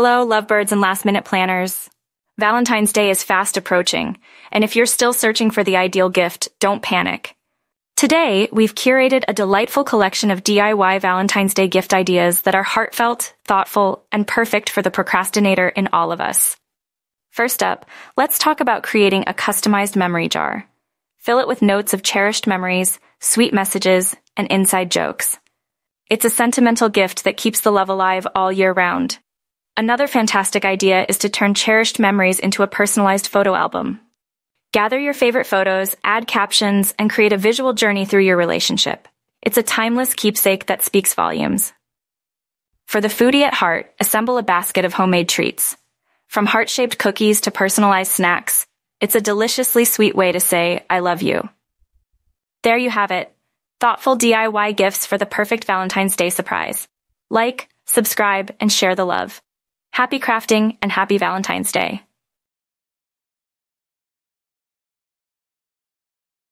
Hello, lovebirds and last minute planners. Valentine's Day is fast approaching, and if you're still searching for the ideal gift, don't panic. Today, we've curated a delightful collection of DIY Valentine's Day gift ideas that are heartfelt, thoughtful, and perfect for the procrastinator in all of us. First up, let's talk about creating a customized memory jar. Fill it with notes of cherished memories, sweet messages, and inside jokes. It's a sentimental gift that keeps the love alive all year round. Another fantastic idea is to turn cherished memories into a personalized photo album. Gather your favorite photos, add captions, and create a visual journey through your relationship. It's a timeless keepsake that speaks volumes. For the foodie at heart, assemble a basket of homemade treats. From heart-shaped cookies to personalized snacks, it's a deliciously sweet way to say, I love you. There you have it. Thoughtful DIY gifts for the perfect Valentine's Day surprise. Like, subscribe, and share the love. Happy crafting and happy Valentine's Day.